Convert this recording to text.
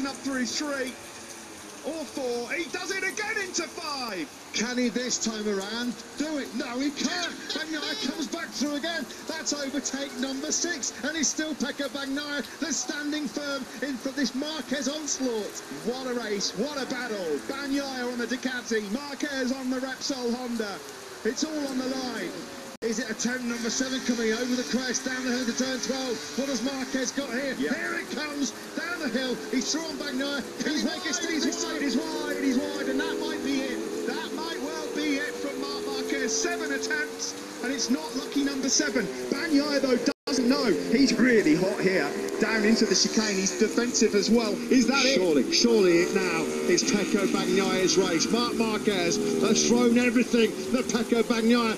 up through three or four. He does it again into five. Can he this time around do it? No, he can't. Bagnaia comes back through again. That's overtake number six. And it's still Pecco Bagnaia that's standing firm in for this Marquez onslaught. What a race. What a battle. Bagnaia on the Ducati. Marquez on the Repsol Honda. It's all on the line. Is it a 10 number 7 coming over the crest down the hill to turn 12? What has Marquez got here? Yeah. Here it comes the hill. He's thrown Bagnaia. Can He's he wide, make it he's wide, he's wide, he's wide, and that might be it. That might well be it from Marc Marquez. Seven attempts, and it's not lucky number seven. Bagnaia, though, doesn't know. He's really hot here, down into the chicane. He's defensive as well. Is that it? Surely, surely it now is Pecco Bagnaia's race. Marc Marquez has thrown everything that Pecco Bagnaia